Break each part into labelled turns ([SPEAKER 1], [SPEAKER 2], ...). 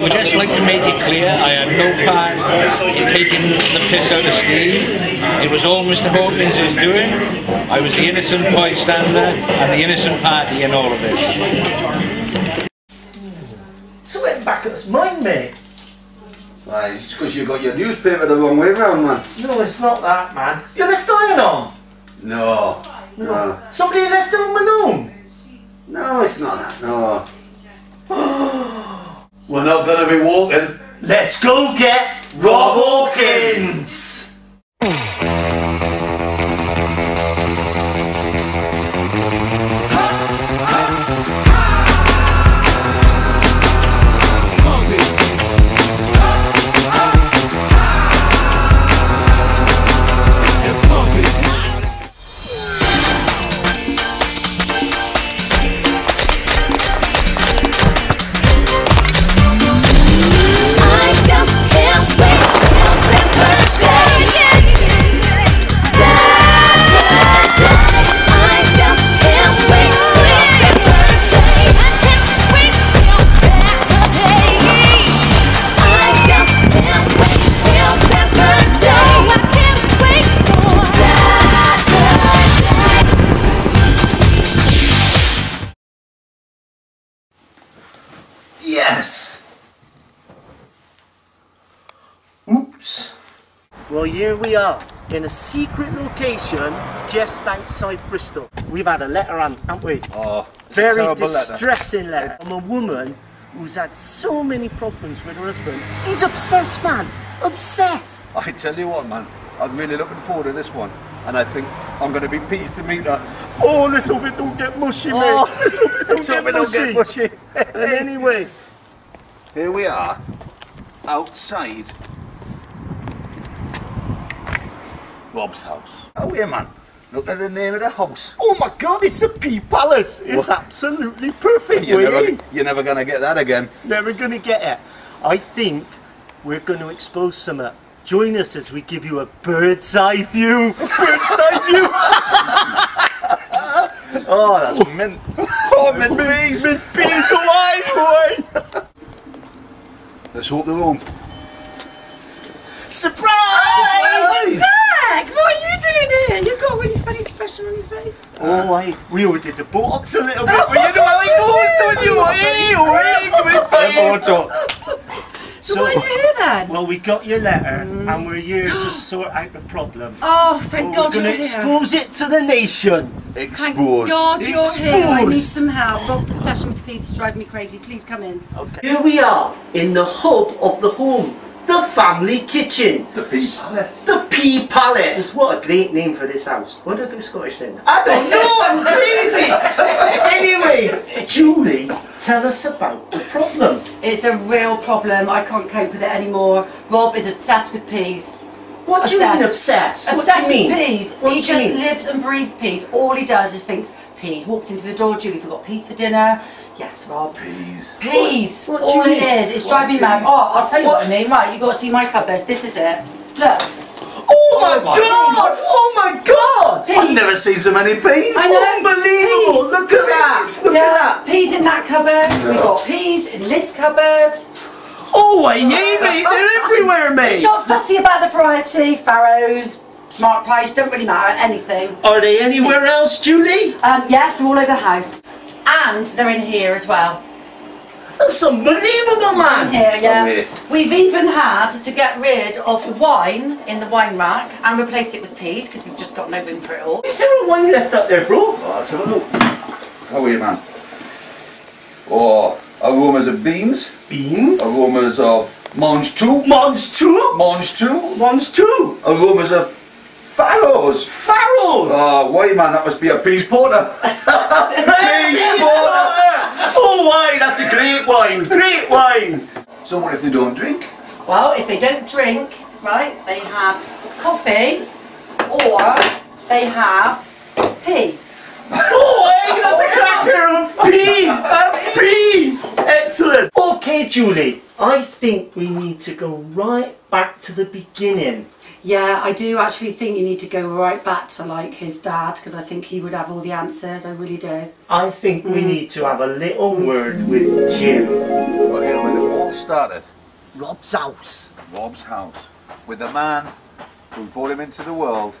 [SPEAKER 1] We'd just like to make it clear I had no part in taking the piss out of Steve. It was all Mr. Hawkins' doing. I was the innocent bystander and the innocent party in all of this.
[SPEAKER 2] So it back at mine, mate.
[SPEAKER 3] Aye, it's because you got your newspaper the wrong way round, man.
[SPEAKER 2] No, it's not that, man. You left iron on.
[SPEAKER 3] No. No.
[SPEAKER 2] Somebody left home alone.
[SPEAKER 3] No, it's not that, no. We're not going to be walking.
[SPEAKER 2] Let's go get Rob Hawkins. We are in a secret location just outside Bristol. We've had a letter on, haven't we?
[SPEAKER 3] Oh,
[SPEAKER 2] Very
[SPEAKER 3] terrible letter.
[SPEAKER 2] distressing letter from a woman who's had so many problems with her husband. He's obsessed, man. Obsessed.
[SPEAKER 3] I tell you what, man, I'm really looking forward to this one. And I think I'm going to be pleased to meet her.
[SPEAKER 2] Oh, let's hope it don't get mushy, mate.
[SPEAKER 3] Oh,
[SPEAKER 2] let's hope it don't,
[SPEAKER 3] let's
[SPEAKER 2] get,
[SPEAKER 3] hope it don't
[SPEAKER 2] mushy.
[SPEAKER 3] get mushy.
[SPEAKER 2] and anyway,
[SPEAKER 3] Here we are, outside Rob's house. Oh, yeah, man. Look at the name of the house.
[SPEAKER 2] oh my God, it's a pea palace. It's
[SPEAKER 3] What?
[SPEAKER 2] absolutely perfect.
[SPEAKER 3] You're never, you're never going to get that again.
[SPEAKER 2] Never gonna get it. I think we're gonna expose some. Join us as we give you a bird's eye view. Bird's eye view.
[SPEAKER 3] Oh, that's mint. Oh, mint peas.
[SPEAKER 2] Mint peas away, boy.
[SPEAKER 3] Let's hope they're home.
[SPEAKER 2] Surprise!
[SPEAKER 4] Zach, what are you doing here? You've got a really funny expression on your face.
[SPEAKER 2] Oh, I, we all did the Botox a little bit, but you know how it goes, don't you? Hey, hey, come in, fire.
[SPEAKER 4] So, why are you here then?
[SPEAKER 2] Well, we got your letter, mm. and we're here to sort out the problem.
[SPEAKER 4] Oh, thank
[SPEAKER 2] Well,
[SPEAKER 4] God
[SPEAKER 2] we're
[SPEAKER 4] you're here.
[SPEAKER 2] expose it to the nation.
[SPEAKER 4] Thank God you're here. I need
[SPEAKER 2] Exposed.
[SPEAKER 4] some help. Rob's obsession with peas is driving me crazy. Please come in.
[SPEAKER 2] Okay. Here we are in the hub of the home, the family kitchen.
[SPEAKER 3] The Pea Palace.
[SPEAKER 2] The Pea Palace. What a great name for this house. What do I do Scottish then? I don't know, I'm crazy. anyway, Julie, tell us about the problem.
[SPEAKER 4] It's a real problem. I can't cope with it anymore. Rob is obsessed with peas.
[SPEAKER 2] What do you mean
[SPEAKER 4] Obsessed.
[SPEAKER 2] obsessed? What
[SPEAKER 4] Obsessed
[SPEAKER 2] do you
[SPEAKER 4] with
[SPEAKER 2] mean?
[SPEAKER 4] peas.
[SPEAKER 2] What
[SPEAKER 4] he just
[SPEAKER 2] mean?
[SPEAKER 4] lives and breathes peas. All he does is thinks peas. Walks into the door, Julie, we've got peas for dinner. Yes, Rob.
[SPEAKER 3] Peas.
[SPEAKER 4] Peas.
[SPEAKER 2] What- what do
[SPEAKER 4] All
[SPEAKER 2] you
[SPEAKER 4] it
[SPEAKER 2] mean?
[SPEAKER 4] is. It's driving me mad. Oh, I'll tell you what,
[SPEAKER 2] What?
[SPEAKER 4] I mean. Right, you've got to see my cupboard. This is it. Look.
[SPEAKER 2] Oh my oh
[SPEAKER 3] my
[SPEAKER 2] god! Oh my god!
[SPEAKER 4] Peas.
[SPEAKER 3] I've never seen so many peas.
[SPEAKER 4] I know.
[SPEAKER 2] Unbelievable!
[SPEAKER 4] Peas.
[SPEAKER 2] Look at that! Look
[SPEAKER 4] yeah,
[SPEAKER 2] at that!
[SPEAKER 4] peas in that cupboard. We've got peas in this cupboard.
[SPEAKER 2] Oh, I yeah, mate! They're everywhere, mate!
[SPEAKER 4] It's not fussy about the variety. Farrows, smart price, don't really matter. Anything.
[SPEAKER 2] Are they anywhere else, Julie?
[SPEAKER 4] Um, yes, they're all over the house. And they're in here as well.
[SPEAKER 2] That's unbelievable, man!
[SPEAKER 4] Here, yeah.
[SPEAKER 3] here.
[SPEAKER 4] We've even had to get rid of the wine in the wine rack and replace it with peas because we've just got no room for it all.
[SPEAKER 2] Is there a wine left up there, bro?
[SPEAKER 3] Oh, let's have a look. How are you, man? Oh, aromas of beans,
[SPEAKER 2] Beans.
[SPEAKER 3] aromas of mange tout,
[SPEAKER 2] Monge too.
[SPEAKER 3] mange tout,
[SPEAKER 2] Monge too.
[SPEAKER 3] aromas of farrows.
[SPEAKER 2] Farrells.
[SPEAKER 3] Oh, why, man, that must be a peas porter. peas porter.
[SPEAKER 2] Oh, wine! That's a great wine. Great wine.
[SPEAKER 3] So what if they don't drink?
[SPEAKER 4] Well, if they don't drink, right, they have coffee or they have pea.
[SPEAKER 2] Oh, Hey, that's a cracker! A P! A P! Excellent! Okay, Julie, I think we need to go right back to the beginning.
[SPEAKER 4] Yeah, I do actually think you need to go right back to like his dad because I think he would have all the answers. I really do.
[SPEAKER 2] I think we mm. need to have a little word with Jim.
[SPEAKER 3] Well, here when it all started,
[SPEAKER 2] Rob's house.
[SPEAKER 3] Rob's house, with the man who brought him into the world,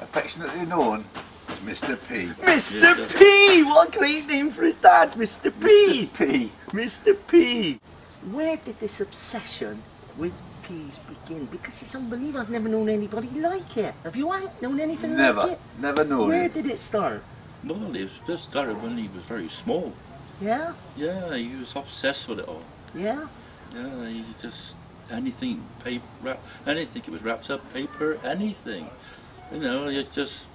[SPEAKER 3] affectionately known as Mr. P.
[SPEAKER 2] Mr. P! What a great name for his dad, Mr. P!
[SPEAKER 3] P.
[SPEAKER 2] Mr. P! Where did this obsession with peas begin? Because it's unbelievable. I've never known anybody like it. Have you ain't known anything
[SPEAKER 3] Never,
[SPEAKER 2] like it?
[SPEAKER 3] never never known
[SPEAKER 2] Where
[SPEAKER 3] him.
[SPEAKER 2] did it start?
[SPEAKER 5] Well, it just started when he was very small.
[SPEAKER 2] Yeah?
[SPEAKER 5] Yeah, he was obsessed with it all.
[SPEAKER 2] Yeah?
[SPEAKER 5] Yeah, he just anything paper, wrap, anything. It was wrapped up paper, anything. You know, it just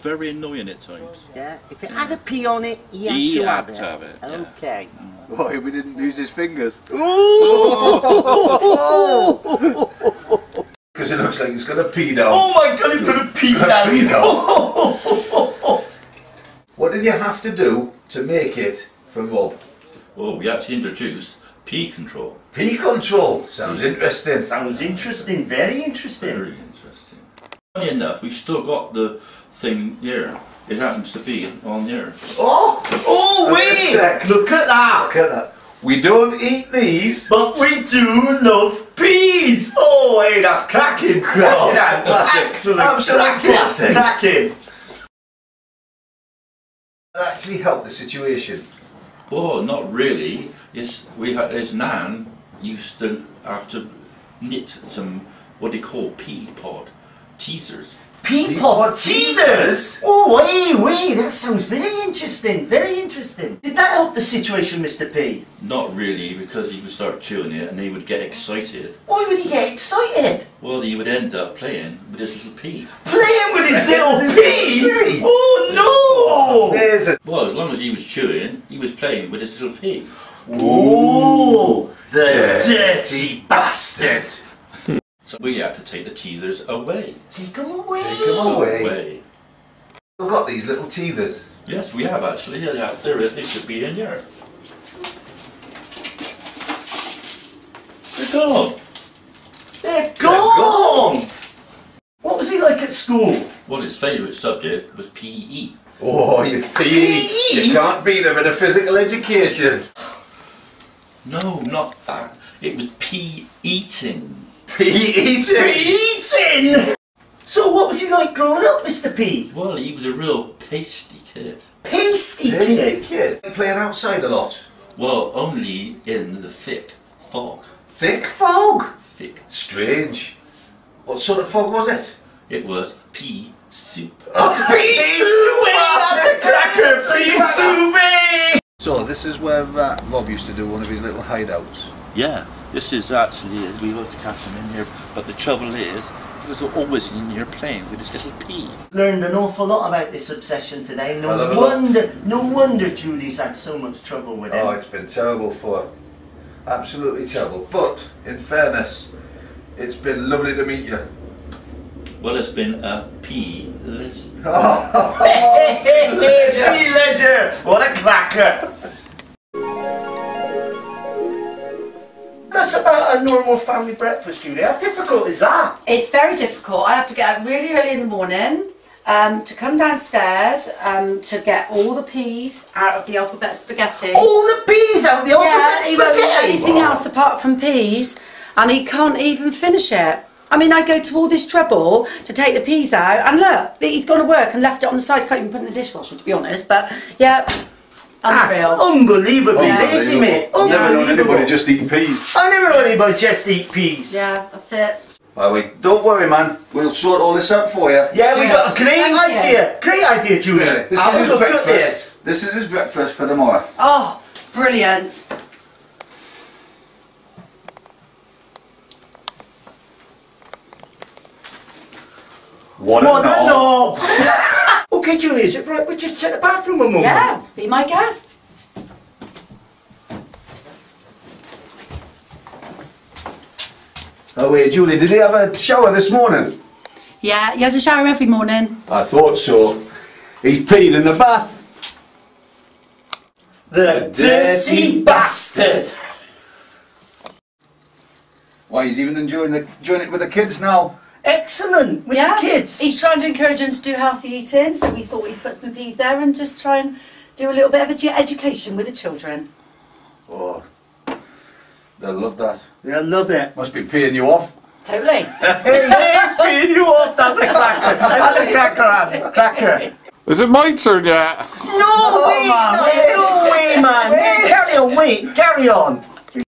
[SPEAKER 5] very annoying at times.
[SPEAKER 2] Yeah? If it had a P on it, he had
[SPEAKER 5] He
[SPEAKER 2] to
[SPEAKER 5] had
[SPEAKER 2] have it.
[SPEAKER 5] to have it, yeah.
[SPEAKER 2] Okay.
[SPEAKER 3] Why we didn't use his fingers. Because it looks like he's got a pee down.
[SPEAKER 2] Oh my god, he's got a P
[SPEAKER 3] Got a pee
[SPEAKER 2] down.
[SPEAKER 3] down. What did you have to do to make it for Rob?
[SPEAKER 5] Oh, we actually introduced P control.
[SPEAKER 3] P control. Sounds interesting.
[SPEAKER 2] Sounds interesting, very interesting.
[SPEAKER 5] Very interesting. Funny enough, we've still got the thing here. It happens to be on here.
[SPEAKER 3] Oh!
[SPEAKER 2] Oh,
[SPEAKER 3] Look
[SPEAKER 2] wait!
[SPEAKER 3] at.
[SPEAKER 2] Look at that!
[SPEAKER 3] Look at that. We don't eat these.
[SPEAKER 2] But we do love peas! Oh, hey, that's cracking! Cracking out!
[SPEAKER 3] classic.
[SPEAKER 2] Excellent!
[SPEAKER 3] Absolute
[SPEAKER 2] cracking,
[SPEAKER 3] classic.
[SPEAKER 2] Cracking!
[SPEAKER 3] That actually helped the situation.
[SPEAKER 5] Oh, not really. It's we had his nan used to have to knit some what they call pea pod teasers.
[SPEAKER 2] Pea
[SPEAKER 3] pod
[SPEAKER 2] pod teethers! Oh, wait, wait, that sounds very interesting, very interesting. Did that help the situation, Mr. P?
[SPEAKER 5] Not really, because he would start chewing it and he would get excited.
[SPEAKER 2] Why would he get excited?
[SPEAKER 5] Well, he would end up playing with his little pea.
[SPEAKER 2] Playing with his little
[SPEAKER 3] His
[SPEAKER 2] pea?
[SPEAKER 3] little pea.
[SPEAKER 2] Oh, no!
[SPEAKER 3] There's a.
[SPEAKER 5] Well, as long as he was chewing, he was playing with his little pea.
[SPEAKER 2] Oh, the
[SPEAKER 3] Dirty
[SPEAKER 2] dirty bastard!
[SPEAKER 5] So we had to take the teethers away.
[SPEAKER 2] Take them away!
[SPEAKER 3] Take 'em away.
[SPEAKER 5] Away.
[SPEAKER 3] We've got these little teethers.
[SPEAKER 5] Yes, we have actually. Yeah, yeah, there is. They should be in here. They're gone.
[SPEAKER 2] They're gone! gone What was he like at school?
[SPEAKER 5] Well, his favourite subject was PE.
[SPEAKER 3] Oh, you PE.
[SPEAKER 2] PE?
[SPEAKER 3] You can't beat him in a physical education.
[SPEAKER 5] No, not that. It was pea eating.
[SPEAKER 3] PE eating.
[SPEAKER 2] Eating! So what was he like growing up, Mr. P?
[SPEAKER 5] Well, he was a real pasty kid.
[SPEAKER 2] Pasty
[SPEAKER 3] Tasty
[SPEAKER 2] kid.
[SPEAKER 3] kid. Playing outside a lot.
[SPEAKER 5] Well, only in the thick fog.
[SPEAKER 3] Thick fog.
[SPEAKER 5] Thick.
[SPEAKER 3] Strange. What sort of fog was it?
[SPEAKER 5] It was pea soup.
[SPEAKER 2] Pea soup! That's a cracker! Pea soup!
[SPEAKER 3] So this is where uh, Rob used to do one of his little hideouts.
[SPEAKER 5] Yeah, this is actually, we were to catch him in here, but the trouble is, because he was always in here playing with his little pea.
[SPEAKER 2] Learned an awful lot about this obsession today. No
[SPEAKER 3] I love it a lot.
[SPEAKER 2] wonder, no wonder Julie's had so much trouble with him.
[SPEAKER 3] Oh, it's been terrible for her. Absolutely terrible. But in fairness, it's been lovely to meet you.
[SPEAKER 5] Well, it's been a pea lizard.
[SPEAKER 2] Pea ledger! What a cracker! A normal family breakfast, Julie. How difficult is that?
[SPEAKER 4] It's very difficult. I have to get up really early in the morning um, to come downstairs um, to get all the peas out of the alphabet spaghetti.
[SPEAKER 2] All the peas out of the
[SPEAKER 4] yeah,
[SPEAKER 2] alphabet
[SPEAKER 4] he won't eat
[SPEAKER 2] spaghetti!
[SPEAKER 4] anything else apart from peas, and he can't even finish it. I mean, I go to all this trouble to take the peas out, and look, he's gone to work and left it on the side. Can't even put in the dishwasher, to be honest. But yeah,
[SPEAKER 2] That's
[SPEAKER 4] unreal.
[SPEAKER 2] unbelievably
[SPEAKER 4] Yeah.
[SPEAKER 2] lazy, mate.
[SPEAKER 3] I've never known
[SPEAKER 2] Unbelievable.
[SPEAKER 3] anybody just eat peas.
[SPEAKER 2] I never known anybody just eat peas.
[SPEAKER 4] Yeah, that's it.
[SPEAKER 3] Well, we, don't worry, man. We'll sort all this out for you.
[SPEAKER 2] Yeah, we got a great
[SPEAKER 4] thank you.
[SPEAKER 2] idea. Great idea, Julie.
[SPEAKER 3] This
[SPEAKER 2] Have
[SPEAKER 3] is
[SPEAKER 2] a
[SPEAKER 3] his
[SPEAKER 2] look at
[SPEAKER 3] breakfast.
[SPEAKER 2] this.
[SPEAKER 3] This is his breakfast for tomorrow.
[SPEAKER 4] Oh, brilliant.
[SPEAKER 3] What,
[SPEAKER 2] What a knob! okay, Julie, is it right? We just check the bathroom a moment.
[SPEAKER 4] Yeah, be my guest.
[SPEAKER 3] Oh wait, Julie, did he have a shower this morning?
[SPEAKER 4] Yeah, he has a shower every morning.
[SPEAKER 3] I thought so. He's peed in the bath.
[SPEAKER 2] The dirty bastard!
[SPEAKER 3] Why, he's even enjoying, the, enjoying it with the kids now.
[SPEAKER 2] Excellent with
[SPEAKER 4] yeah,
[SPEAKER 2] the kids.
[SPEAKER 4] He's trying to encourage them to do healthy eating, so we thought we'd put some peas there and just try and do a little bit of edu- education with the children.
[SPEAKER 3] Oh, they'll love that.
[SPEAKER 2] Yeah, I love it.
[SPEAKER 3] Must be paying you off.
[SPEAKER 4] Totally.
[SPEAKER 2] Hey, hey, paying you off, that's a cracker. That's a cracker, Cracker.
[SPEAKER 6] Is it my turn yet?
[SPEAKER 2] No way,
[SPEAKER 3] man,
[SPEAKER 2] no, way, man. Hey, carry on, wait, carry on.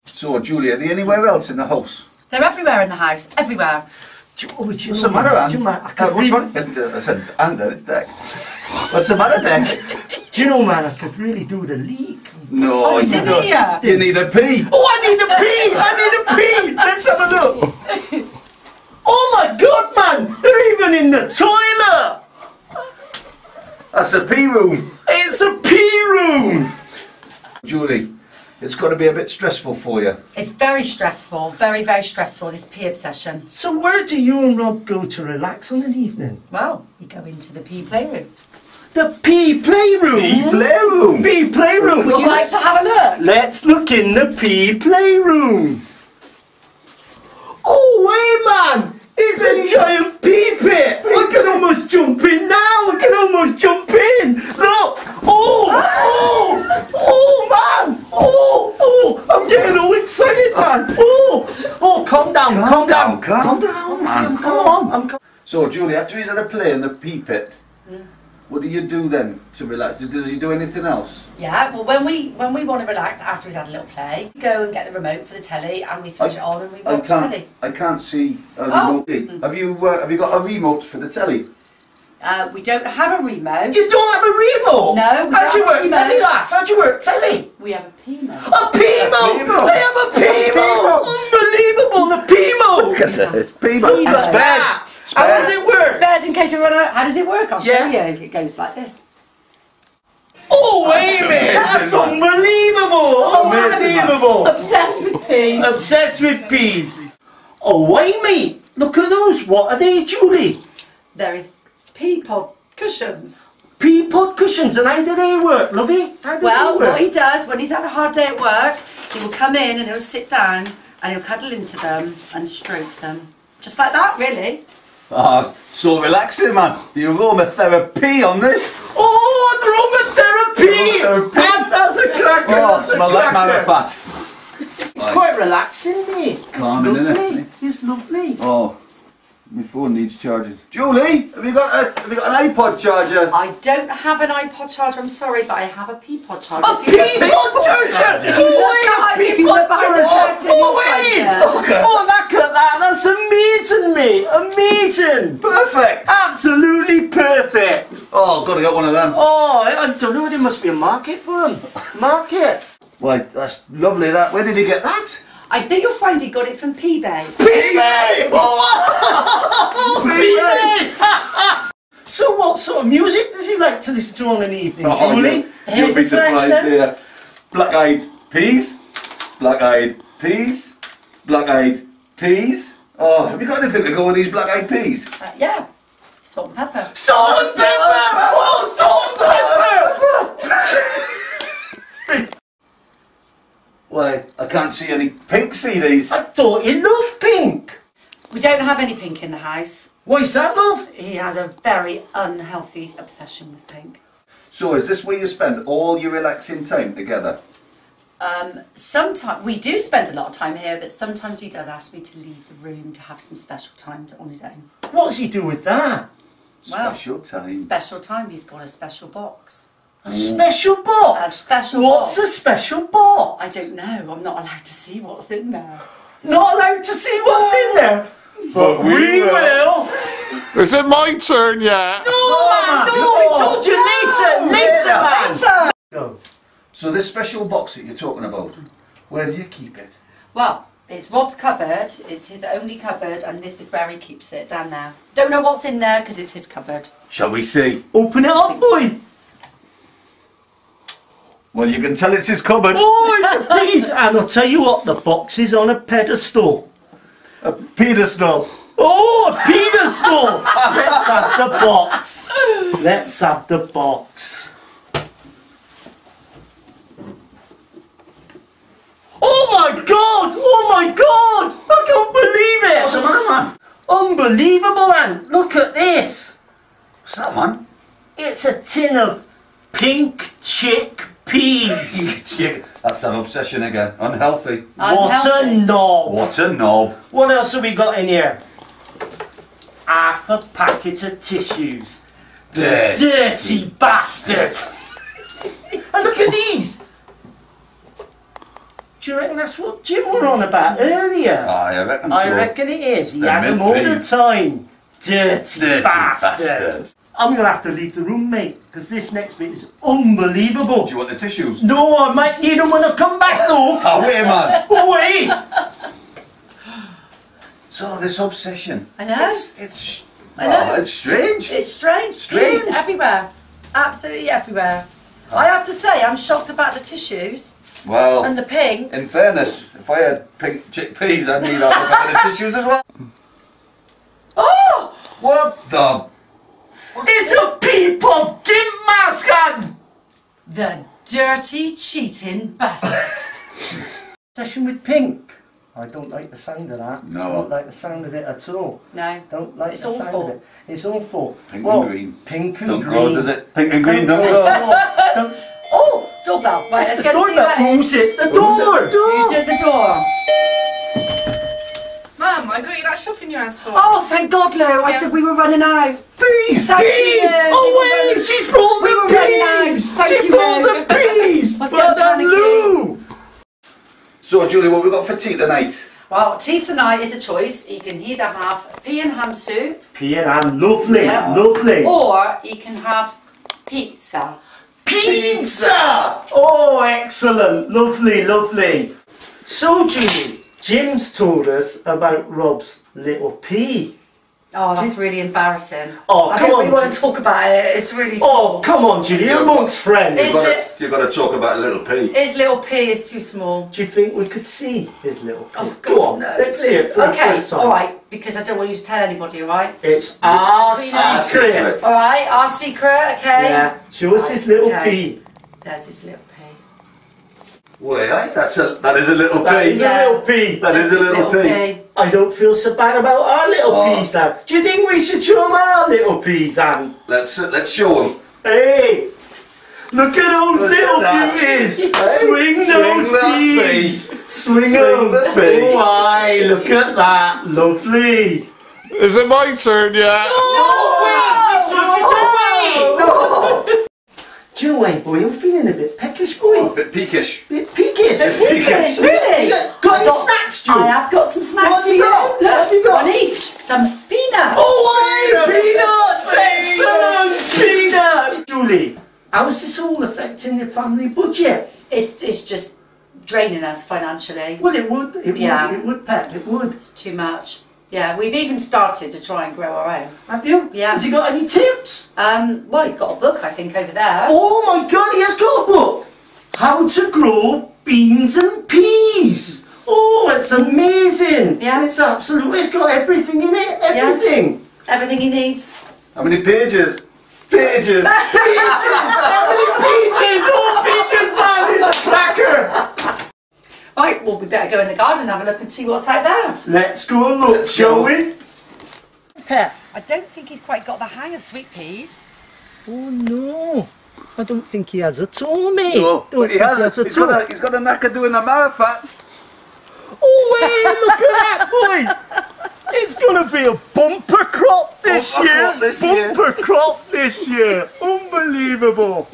[SPEAKER 3] So, Julie, are they anywhere else in the house?
[SPEAKER 4] They're everywhere in the house, everywhere.
[SPEAKER 3] What's the matter,
[SPEAKER 2] man?
[SPEAKER 3] Anne? Uh,
[SPEAKER 2] could
[SPEAKER 3] what's? I said, Anne, there, it's Dick. What's the matter, Dick?
[SPEAKER 2] do you know, man, I could really do the leak.
[SPEAKER 3] No,
[SPEAKER 4] Oh,
[SPEAKER 3] you don't.
[SPEAKER 4] here.
[SPEAKER 3] You need a pee.
[SPEAKER 2] Oh, I need a pee! I need a pee! Let's have a look. Oh my god, man! They're even in the toilet!
[SPEAKER 3] That's a pee room.
[SPEAKER 2] It's a pee room!
[SPEAKER 3] Julie, it's got to be a bit stressful for you.
[SPEAKER 4] It's very stressful, very, very stressful, this pea obsession.
[SPEAKER 2] So where do you and Rob go to relax on an evening?
[SPEAKER 4] Well, we go into the pea playroom.
[SPEAKER 2] The pee playroom!
[SPEAKER 3] Pee Playroom.
[SPEAKER 2] Pee playroom!
[SPEAKER 4] Would you like to have a look?
[SPEAKER 2] Let's look in the pea playroom! Oh, way, man! It's a giant pea pit! I can almost jump in now! I can almost jump in! Look! Oh! Oh! Oh, man! Oh! Oh! I'm getting all excited, man! Oh! Oh, calm down, calm, down!
[SPEAKER 3] Calm down, man.
[SPEAKER 2] Come on! I'm com-
[SPEAKER 3] So, Julie, after he's had a play in the pee pit, what do you do then to relax? Does he do anything else?
[SPEAKER 4] Yeah, well when we when we want to relax after he's had a little play, we go and get the remote for the telly and we switch it on and we
[SPEAKER 3] I
[SPEAKER 4] watch
[SPEAKER 3] can't.
[SPEAKER 4] telly.
[SPEAKER 3] I can't see a
[SPEAKER 4] Oh.
[SPEAKER 3] remote. Have you? Uh, have you got a remote for the telly?
[SPEAKER 4] Uh, we don't have a remote.
[SPEAKER 2] You don't have a remote?
[SPEAKER 4] No, we
[SPEAKER 2] How'd you
[SPEAKER 4] don't
[SPEAKER 2] work
[SPEAKER 4] have a
[SPEAKER 2] telly,
[SPEAKER 4] remote.
[SPEAKER 2] lass? How'd you work telly?
[SPEAKER 4] We have a Pimo.
[SPEAKER 2] A Pimo!
[SPEAKER 3] Pimo.
[SPEAKER 2] They have a Pimo! Unbelievable, the Pimo!
[SPEAKER 3] Look at this. Pimo.
[SPEAKER 2] Look at that. How does it work?
[SPEAKER 4] Spares in case you run out. How does it work? I'll show
[SPEAKER 2] Yeah.
[SPEAKER 4] you. It goes like this.
[SPEAKER 2] Oh, wait a minute! That's unbelievable! Unbelievable!
[SPEAKER 4] Obsessed with peas.
[SPEAKER 2] Obsessed with peas. Oh, wait, mate! Look at those. What are they, Julie?
[SPEAKER 4] There is pea pod cushions.
[SPEAKER 2] Pea pod cushions, and how do they work, lovey? How
[SPEAKER 4] Well,
[SPEAKER 2] they work?
[SPEAKER 4] what he does when he's had a hard day at work, he will come in and he'll sit down and he'll cuddle into them and stroke them. Just like that, really.
[SPEAKER 3] Ah, so relaxing, man. The aromatherapy on this.
[SPEAKER 2] Oh, aromatherapy!
[SPEAKER 3] Aromatherapy.
[SPEAKER 2] And that's a cracker!
[SPEAKER 3] Oh,
[SPEAKER 2] that's a
[SPEAKER 3] smell like
[SPEAKER 2] cracker.
[SPEAKER 3] marifat.
[SPEAKER 2] It's quite relaxing, mate. It's
[SPEAKER 3] Calming, innit?
[SPEAKER 2] lovely. It's lovely.
[SPEAKER 3] Oh, my phone needs charging. Julie, have you got a, have you got an iPod charger?
[SPEAKER 4] I don't have an iPod charger, I'm sorry, but I have a pea pod charger.
[SPEAKER 2] A
[SPEAKER 4] If you look-
[SPEAKER 2] pea pod charger!
[SPEAKER 4] If you look
[SPEAKER 2] Oh,
[SPEAKER 4] at-
[SPEAKER 2] wait, a
[SPEAKER 4] you
[SPEAKER 2] pea
[SPEAKER 4] look
[SPEAKER 2] pod
[SPEAKER 4] behind the
[SPEAKER 2] charger!
[SPEAKER 4] curtain, you'll
[SPEAKER 2] Oh,
[SPEAKER 4] find
[SPEAKER 2] wait! Oh, look at that! That's amazing, mate! Amazing!
[SPEAKER 3] Perfect.
[SPEAKER 2] Absolutely perfect!
[SPEAKER 3] Oh, gotta get one of them.
[SPEAKER 2] Oh, I, I don't know, there must be a market for them. Market!
[SPEAKER 3] Why, that's lovely. That. Where did he get that?
[SPEAKER 4] I think you'll find he got it from P-Bay.
[SPEAKER 2] PB! Oh, PB! so what sort of music does he like to listen to on an evening,
[SPEAKER 3] Oh,
[SPEAKER 2] Julie?
[SPEAKER 3] you-
[SPEAKER 4] Here's
[SPEAKER 3] You'll be surprised
[SPEAKER 4] selection.
[SPEAKER 3] there. Black-eyed peas, black-eyed peas, black-eyed peas. Oh, have you got anything to go with these black-eyed peas?
[SPEAKER 4] Uh, yeah, salt and pepper.
[SPEAKER 2] Salt and pepper! Oh, salt and pepper!
[SPEAKER 3] Why, I can't see any pink CDs.
[SPEAKER 2] I thought you loved pink.
[SPEAKER 4] We don't have any pink in the house.
[SPEAKER 2] Why's that, love?
[SPEAKER 4] He has a very unhealthy obsession with pink.
[SPEAKER 3] So is this where you spend all your relaxing time together?
[SPEAKER 4] Um, sometimes we do spend a lot of time here, but sometimes he does ask me to leave the room to have some special time to, on his own.
[SPEAKER 2] What does he do with that?
[SPEAKER 4] Wow.
[SPEAKER 3] Special time.
[SPEAKER 4] Special time. He's got a special box.
[SPEAKER 2] A special box?
[SPEAKER 4] A special
[SPEAKER 2] What's
[SPEAKER 4] box.
[SPEAKER 2] a special box?
[SPEAKER 4] I don't know. I'm not allowed to see what's in there.
[SPEAKER 2] Not allowed to see what's in there. But we will.
[SPEAKER 6] Is it my turn yet?
[SPEAKER 2] No, man, no, I told you later, later, man.
[SPEAKER 4] Later.
[SPEAKER 2] Go.
[SPEAKER 3] So this special box that you're talking about, where do you keep it?
[SPEAKER 4] Well, it's Rob's cupboard. It's his only cupboard, and this is where he keeps it down there. Don't know what's in there because it's his cupboard.
[SPEAKER 3] Shall we see?
[SPEAKER 2] Open it up, boy.
[SPEAKER 3] Well, you can tell it's his cupboard.
[SPEAKER 2] Oh, it's a piece. And I'll tell you what, the box is on a pedestal.
[SPEAKER 3] A pedestal.
[SPEAKER 2] Oh, a pedestal. Let's have the box. Let's have the box. Oh my god! Oh my god! I can't believe it!
[SPEAKER 3] What's the matter, man?
[SPEAKER 2] Unbelievable, Ant! Look at this!
[SPEAKER 3] What's that, man?
[SPEAKER 2] It's a tin of pink chickpeas.
[SPEAKER 3] Chick. That's an obsession again. Unhealthy.
[SPEAKER 2] what a
[SPEAKER 4] Unhealthy.
[SPEAKER 2] knob!
[SPEAKER 3] What a knob.
[SPEAKER 2] What else have we got in here? Half a packet of tissues.
[SPEAKER 3] Dirty.
[SPEAKER 2] Dirty bastard! and look at these! Do you reckon that's what Jim were on about earlier?
[SPEAKER 3] I reckon
[SPEAKER 2] I
[SPEAKER 3] so.
[SPEAKER 2] reckon it is. He
[SPEAKER 3] The
[SPEAKER 2] had them all the time. Dirty,
[SPEAKER 3] Dirty
[SPEAKER 2] bastard.
[SPEAKER 3] bastard.
[SPEAKER 2] I'm gonna have to leave the room, mate, because this next bit is unbelievable.
[SPEAKER 3] Do you want the tissues?
[SPEAKER 2] No, I might need them when I come back though.
[SPEAKER 3] Oh, wait, man.
[SPEAKER 2] Oh, wait!
[SPEAKER 3] So, this obsession.
[SPEAKER 4] I know.
[SPEAKER 3] It's, it's,
[SPEAKER 4] I know.
[SPEAKER 3] oh, it's strange.
[SPEAKER 4] It's strange.
[SPEAKER 3] Strange.
[SPEAKER 4] Peas everywhere. Absolutely everywhere. I have to say, I'm shocked about the tissues
[SPEAKER 3] Well,
[SPEAKER 4] and the pink.
[SPEAKER 3] in fairness, if I had pink chickpeas, I'd need half a packet of tissues as well.
[SPEAKER 4] Oh!
[SPEAKER 3] What the?
[SPEAKER 2] It's a pea pop gimp mask on!
[SPEAKER 4] The dirty, cheating bastard.
[SPEAKER 2] Session with pink. I don't like the sound of that.
[SPEAKER 3] No.
[SPEAKER 2] I don't like the sound of it at all.
[SPEAKER 4] No.
[SPEAKER 2] Don't like
[SPEAKER 4] It's
[SPEAKER 2] the sound of it. It's awful.
[SPEAKER 3] Pink
[SPEAKER 2] well,
[SPEAKER 3] and green.
[SPEAKER 2] Pink and
[SPEAKER 3] Don't
[SPEAKER 2] green.
[SPEAKER 3] go, does it? Pink and green, don't
[SPEAKER 2] go
[SPEAKER 3] go.
[SPEAKER 2] Don't-
[SPEAKER 4] Oh, doorbell. Right,
[SPEAKER 2] It's
[SPEAKER 4] let's
[SPEAKER 2] the
[SPEAKER 4] go and see
[SPEAKER 2] doorbell.
[SPEAKER 4] what it
[SPEAKER 2] Who's
[SPEAKER 4] is.
[SPEAKER 2] it? The door.
[SPEAKER 4] Who's at the door?
[SPEAKER 7] Mum, I got you that shopping you asked for.
[SPEAKER 4] Oh, thank God, Lou. I said we were running out.
[SPEAKER 2] Peas!
[SPEAKER 4] Thank
[SPEAKER 2] peas!
[SPEAKER 4] you.
[SPEAKER 2] Oh
[SPEAKER 4] We were
[SPEAKER 2] wait, she's brought
[SPEAKER 4] we were
[SPEAKER 2] the
[SPEAKER 4] running out.
[SPEAKER 2] peas!
[SPEAKER 4] Thank
[SPEAKER 2] she
[SPEAKER 4] you,
[SPEAKER 2] brought
[SPEAKER 4] Lou.
[SPEAKER 2] the peas!
[SPEAKER 4] I was
[SPEAKER 2] Well done. Lou!
[SPEAKER 3] So, Julie, what we got for tea tonight?
[SPEAKER 4] Well, tea tonight is a choice. You can either have pea and ham soup,
[SPEAKER 2] Pea and ham, lovely,
[SPEAKER 4] Yeah.
[SPEAKER 2] lovely.
[SPEAKER 4] or you can have pizza.
[SPEAKER 2] Pizza! Oh, excellent, lovely, lovely. So, Julie, Jim's told us about Rob's little pee.
[SPEAKER 4] Oh, that's really embarrassing.
[SPEAKER 2] Oh,
[SPEAKER 4] I don't
[SPEAKER 2] on,
[SPEAKER 4] really want to talk about it. It's really
[SPEAKER 2] Oh, come on, Julie,
[SPEAKER 3] Yeah,
[SPEAKER 2] amongst friends.
[SPEAKER 3] You've got
[SPEAKER 4] it-
[SPEAKER 3] to, you've got to talk about a little pea.
[SPEAKER 4] His little pea is too small.
[SPEAKER 2] Do you think we could see his little pea?
[SPEAKER 4] Oh,
[SPEAKER 2] Go on,
[SPEAKER 4] no,
[SPEAKER 2] let's see it for
[SPEAKER 4] Okay,
[SPEAKER 2] first
[SPEAKER 4] all right, because I don't want you to tell anybody, all right?
[SPEAKER 2] It's our
[SPEAKER 4] Between us.
[SPEAKER 2] secret.
[SPEAKER 4] All right, our secret, okay?
[SPEAKER 2] Yeah, show us his little
[SPEAKER 4] Okay.
[SPEAKER 2] pea.
[SPEAKER 4] There's his little pea.
[SPEAKER 3] Wait, that's a, that is a little
[SPEAKER 2] That is
[SPEAKER 3] pea.
[SPEAKER 4] Yeah.
[SPEAKER 2] a little pea.
[SPEAKER 3] That is a
[SPEAKER 4] There's his
[SPEAKER 3] little pea.
[SPEAKER 2] I don't feel so bad about our little
[SPEAKER 3] Oh.
[SPEAKER 2] peas now. Do you think we should show them our little peas, Anne?
[SPEAKER 3] Let's uh, let's show him.
[SPEAKER 2] Hey! Look at those
[SPEAKER 3] Look
[SPEAKER 2] little
[SPEAKER 3] at that.
[SPEAKER 2] beauties!
[SPEAKER 3] Hey,
[SPEAKER 2] Swing
[SPEAKER 3] swing
[SPEAKER 2] those
[SPEAKER 3] that
[SPEAKER 2] peas! Swing,
[SPEAKER 3] Swing
[SPEAKER 2] them!
[SPEAKER 3] the pea.
[SPEAKER 2] Oh, aye, look at that! Lovely!
[SPEAKER 6] Is it my turn yet?
[SPEAKER 2] Do you know what, boy? I'm feeling a bit peckish, boy.
[SPEAKER 3] A bit peakish.
[SPEAKER 2] bit peakish.
[SPEAKER 3] Peakish.
[SPEAKER 4] Really?
[SPEAKER 2] Yeah, got any
[SPEAKER 4] got-
[SPEAKER 2] snacks, Stu?
[SPEAKER 4] I have got some snacks
[SPEAKER 2] What have
[SPEAKER 4] for
[SPEAKER 2] you
[SPEAKER 4] you.
[SPEAKER 2] got?
[SPEAKER 4] Look,
[SPEAKER 2] What have you got?
[SPEAKER 4] one each. Some peanuts.
[SPEAKER 2] Oh, aye, peanuts! Excellent! Peanut! Julie, how is this all affecting your family budget?
[SPEAKER 4] It's, it's just draining us financially.
[SPEAKER 2] Well, it would. It
[SPEAKER 4] Yeah.
[SPEAKER 2] would. It would, Pet. It would.
[SPEAKER 4] It's too much. Yeah, we've even started to try and grow our own.
[SPEAKER 2] Have you?
[SPEAKER 4] Yeah.
[SPEAKER 2] Has he got any tips?
[SPEAKER 4] Um, well, he's got a book, I think, over there.
[SPEAKER 2] Oh my God, he has got a book. How to grow beans and peas. Oh, it's amazing.
[SPEAKER 4] Yeah.
[SPEAKER 2] It's absolutely. It's got everything in it. Everything.
[SPEAKER 4] Everything he needs.
[SPEAKER 3] How many pages? Pages.
[SPEAKER 2] Peaches! How many peaches? Oh, peaches, man! It's a cracker.
[SPEAKER 4] Right, well, we better go in the garden and have a look and see what's out there.
[SPEAKER 2] Let's go and look,
[SPEAKER 3] Let's
[SPEAKER 2] shall
[SPEAKER 3] go.
[SPEAKER 2] we?
[SPEAKER 4] Pet, I don't think he's quite got the hang of sweet peas.
[SPEAKER 2] Oh no, I don't think he has at all, mate.
[SPEAKER 3] No,
[SPEAKER 2] don't
[SPEAKER 3] but he
[SPEAKER 2] think
[SPEAKER 3] has. He's got, a, he's got a knack of doing the marathons.
[SPEAKER 2] Oh, hey, look at that, boy! It's gonna be a bumper crop this
[SPEAKER 3] Bumper
[SPEAKER 2] year.
[SPEAKER 3] crop this year.
[SPEAKER 2] bumper crop this year. Unbelievable.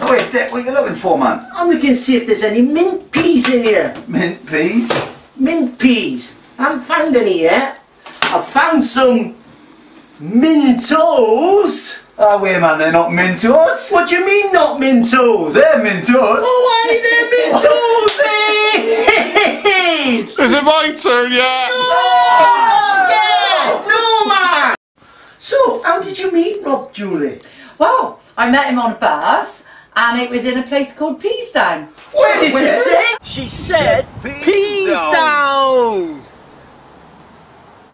[SPEAKER 3] Oh wait, Dick, what are you looking for, man?
[SPEAKER 2] I'm looking to see if there's any mint peas in here.
[SPEAKER 3] Mint peas.
[SPEAKER 2] Mint peas. I haven't found any yet. I've found some Mintos.
[SPEAKER 3] Oh wait, man, they're not Mentos.
[SPEAKER 2] What do you mean not Mintos?
[SPEAKER 3] They're Mentos.
[SPEAKER 2] Oh, why they're Mintos, eh?
[SPEAKER 6] Is it my turn yet?
[SPEAKER 2] Yeah! No, man! So, how did you meet Rob, Julie?
[SPEAKER 4] Well, I met him on a bus and it was in a place called Peasedown.
[SPEAKER 2] Where did you say? She said peas down.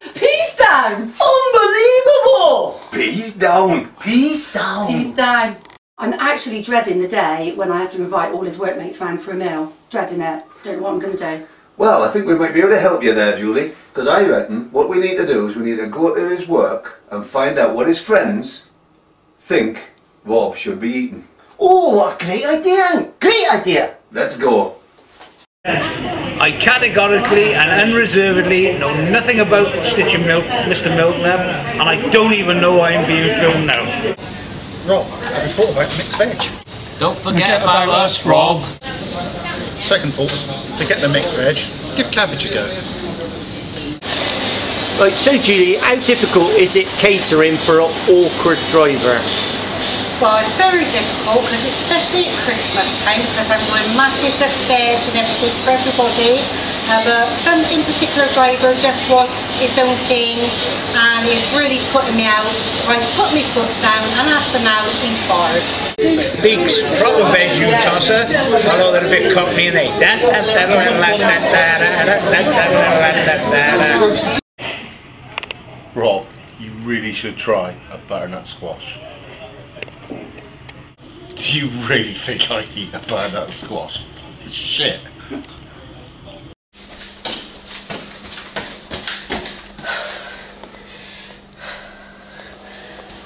[SPEAKER 4] Peasedown!
[SPEAKER 2] Unbelievable!
[SPEAKER 3] Peace down.
[SPEAKER 2] Peace down.
[SPEAKER 4] Peasedown. I'm actually dreading the day when I have to invite all his workmates round for a meal. Dreading it. Don't know what I'm going to do.
[SPEAKER 3] Well, I think we might be able to help you there, Julie. Because I reckon what we need to do is we need to go to his work and find out what his friends think Rob should be eating.
[SPEAKER 2] Oh, what a great idea! Great idea!
[SPEAKER 3] Let's go.
[SPEAKER 1] I categorically and unreservedly know nothing about Stitching Milk, Mr. Milkman, and I don't even know I'm being filmed now.
[SPEAKER 8] Rob, have you thought about mixed veg?
[SPEAKER 1] Don't forget about us, Rob.
[SPEAKER 8] Second thoughts, forget the mixed veg, give cabbage a go.
[SPEAKER 2] Right, so Julie, how difficult is it catering for an awkward driver?
[SPEAKER 9] Well, it's very difficult because especially at Christmas time because I'm doing masses of veg and everything for everybody. Uh, but some in particular driver just wants his own thing and is really putting me out. So I put my foot down and after now he's barred.
[SPEAKER 1] Big proper veg you tosser, although they're a bit cockney and they.
[SPEAKER 6] Rob, you really should try a butternut squash. Do you really think I eat a butternut squash? Shit.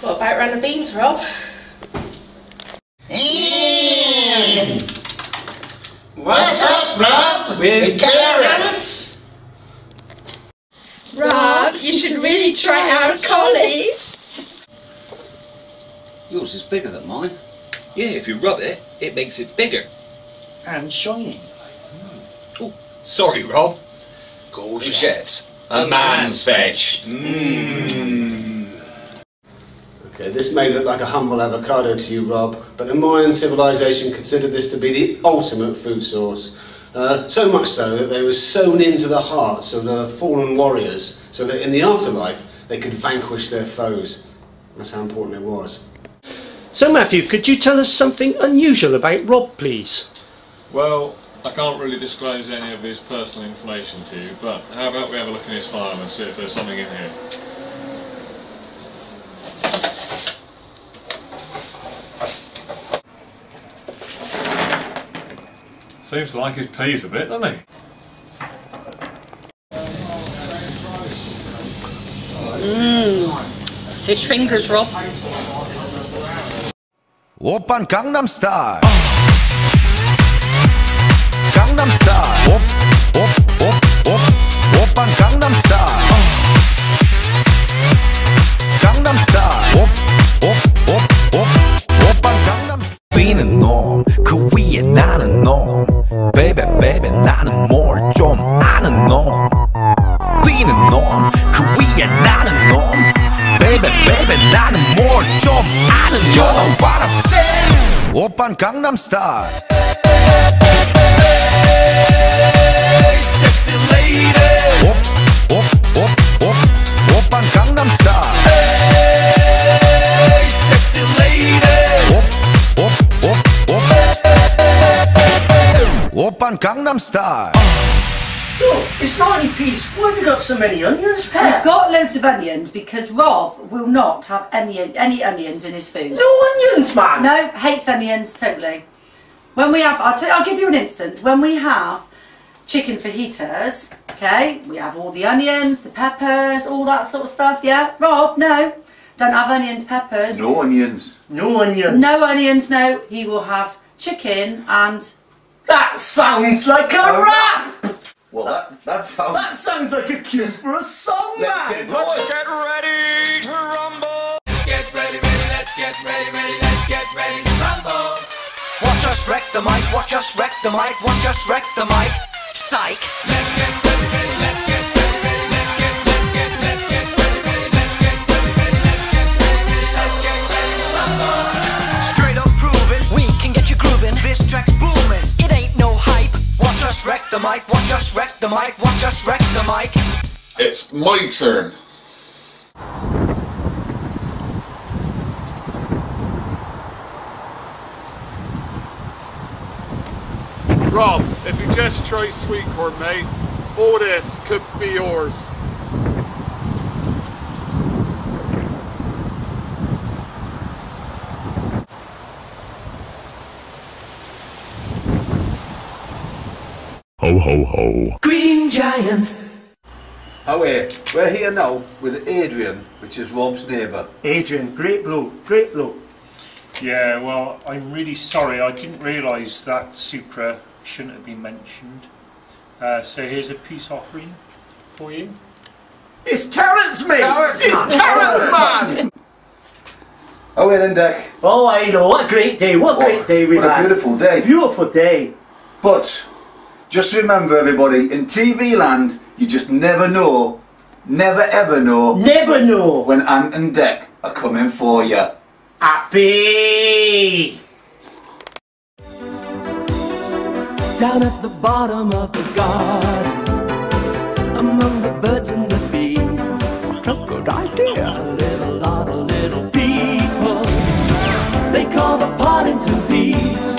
[SPEAKER 7] What about running beans, Rob?
[SPEAKER 2] What's up, Rob? With carrots?
[SPEAKER 10] Rob, you should really try our collies.
[SPEAKER 11] Yours is bigger than mine. Yeah, if you rub it, it makes it bigger.
[SPEAKER 8] And shiny.
[SPEAKER 11] Oh, sorry, Rob. Courgettes. A man's veg.
[SPEAKER 12] Okay, this may look like a humble avocado to you, Rob, but the Mayan civilization considered this to be the ultimate food source. Uh, so much so that they were sewn into the hearts of the fallen warriors, so that in the afterlife they could vanquish their foes. That's how important it was.
[SPEAKER 2] So, Matthew, could you tell us something unusual about Rob, please?
[SPEAKER 13] Well, I can't really disclose any of his personal information to you, but how about we have a look in his file and see if there's something in here? Seems to like his peas a bit, doesn't he?
[SPEAKER 9] Mmm. Fish fingers, Rob.
[SPEAKER 14] 오빤 강남스타일. 강남스타일. 오빤 놈그 위에 나는 놈 von Gangnam Style. Hey, sexy lady. Gangnam Style. Hey, sexy lady. Gangnam Style.
[SPEAKER 2] Look, it's not any peas. Why have you got so many onions,
[SPEAKER 4] We've got loads of onions because Rob will not have any any onions in his food.
[SPEAKER 2] No onions, man!
[SPEAKER 4] No, hates onions totally. When we have, I'll, t- I'll give you an instance. When we have chicken fajitas, okay, we have all the onions, the peppers, all that sort of stuff. Yeah, Rob, no, don't have onions, peppers.
[SPEAKER 3] No onions.
[SPEAKER 2] No onions.
[SPEAKER 4] No onions. No, he will have chicken and.
[SPEAKER 2] That sounds like a rap!
[SPEAKER 3] Well, that, that sounds...
[SPEAKER 2] That sounds like a kiss for a song,
[SPEAKER 3] Let's
[SPEAKER 2] man!
[SPEAKER 3] get going.
[SPEAKER 14] get ready to rumble
[SPEAKER 15] Let's get ready, ready, let's get ready, ready, let's get ready to rumble.
[SPEAKER 14] Watch us wreck the mic, watch us wreck the mic, watch us wreck the mic. Psych.
[SPEAKER 15] Let's get
[SPEAKER 14] the mic. Watch us wreck the mic.
[SPEAKER 6] It's my turn. Rob, if you just try sweet corn, mate, all this could be yours.
[SPEAKER 14] Ho ho ho.
[SPEAKER 2] Green Giant.
[SPEAKER 3] Oh, wait, we're here now with Adrian, which is Rob's neighbour.
[SPEAKER 2] Adrian, great bloke, great bloke.
[SPEAKER 16] Yeah, well, I'm really sorry. I didn't realise that Supra shouldn't have been mentioned. Uh, so here's a peace offering for you.
[SPEAKER 2] It's carrots, mate!
[SPEAKER 3] Carrots,
[SPEAKER 2] it's
[SPEAKER 3] man.
[SPEAKER 2] carrots, man!
[SPEAKER 3] Oh, wait then, Dick.
[SPEAKER 2] Oh, I know, what a great day, what a great day we've
[SPEAKER 3] What a beautiful day.
[SPEAKER 2] Beautiful day.
[SPEAKER 3] But just remember, everybody, in TV land, you just never know, never ever know,
[SPEAKER 2] never know
[SPEAKER 3] when Ant and Dec are coming for you.
[SPEAKER 2] Happy!
[SPEAKER 15] Down at the bottom of the garden, among the birds and the bees. What a good idea! Live a lot of little people. They call the Poddington peas.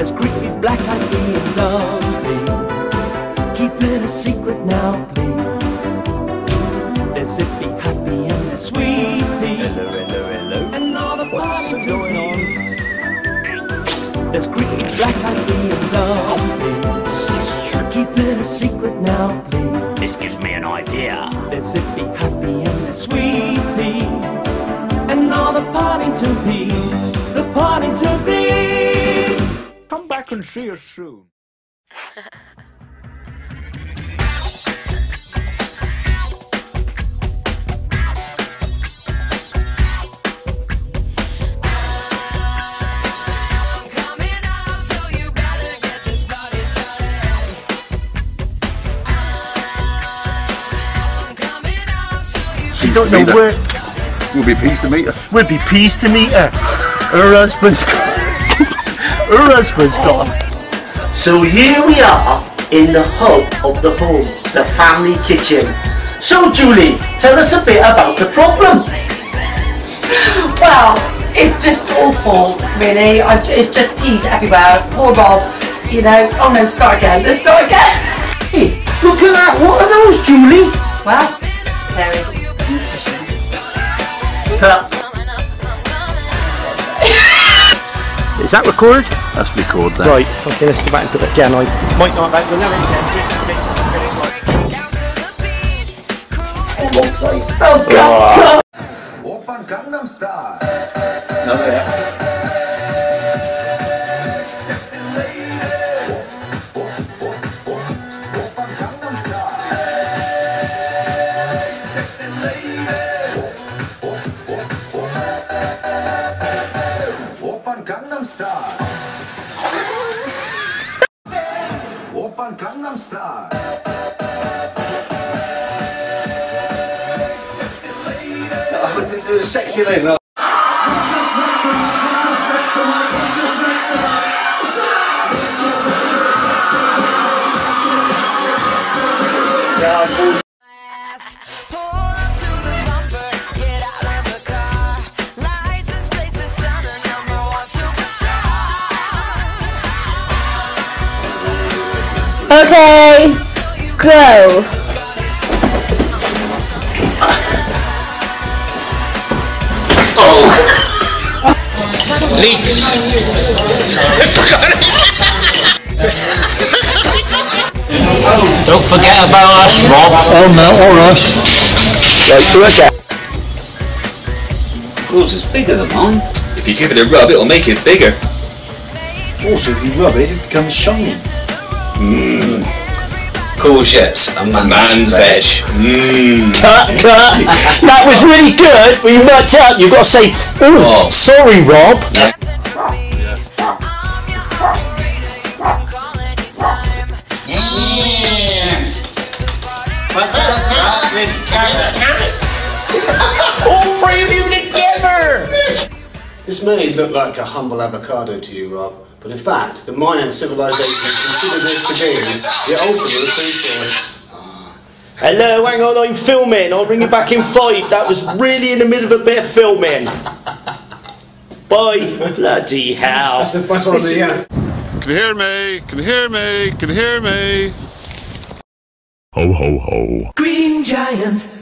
[SPEAKER 15] There's creepy black eyed and dumpy. Keep it a secret now, please. There's zippy, happy, and there's sweet. Hello, hello, hello. And all the What's going on? There's creepy black eyed and dumpy. Keep it a secret now, please. This gives me an idea. There's zippy, happy, and there's sweet. And all the Poddington peas. The Poddington peas. Come back see us soon.
[SPEAKER 2] She don't know where.
[SPEAKER 17] We'll be pleased to meet her.
[SPEAKER 2] We'll be pleased to meet her. Her husband's got. Her husband's got. So here we are in the hub of the home, the family kitchen. So Julie, tell us a bit about the problem.
[SPEAKER 4] Well, it's just awful, really. I, it's just peas everywhere. Poor Bob, you know. Oh no, start again. Let's start again.
[SPEAKER 2] Hey, look at that. What are those, Julie?
[SPEAKER 4] Well, there is.
[SPEAKER 2] Is that recorded?
[SPEAKER 17] That's record that.
[SPEAKER 2] Right, okay, let's go back into it again. I might not have done it again, just in case I get it right. Oh, God, God.
[SPEAKER 3] Open Gangnam Style. No, no, yeah. Gangnam Style. I didn't do a sexy lady. No.
[SPEAKER 10] Okay, go. Oh.
[SPEAKER 1] Leaks.
[SPEAKER 11] Don't forget about us, Rob.
[SPEAKER 17] Oh no, or us. Right, do it again.
[SPEAKER 11] Yours is bigger than mine. If you give it a rub, it'll make it bigger.
[SPEAKER 17] Also, if you rub it, it becomes shiny.
[SPEAKER 11] Mmm. Courgettes and man's, man's veg. Mmm.
[SPEAKER 2] Cut, cut. That was really good, but you mucked up. You've got to say, oh, sorry, Rob.
[SPEAKER 12] All This may look like a humble avocado to you, Rob, but in fact, the Mayan civilization considered this to be the ultimate food source. Ah.
[SPEAKER 2] Hello, hang on, I'm filming. I'll bring you back in five. That was really in the middle of a bit of filming. Bye. Bloody hell.
[SPEAKER 12] That's, the, that's what I mean, yeah.
[SPEAKER 6] Can you hear me? Can you hear me? Can you hear me?
[SPEAKER 14] Ho ho ho.
[SPEAKER 15] Green Giant.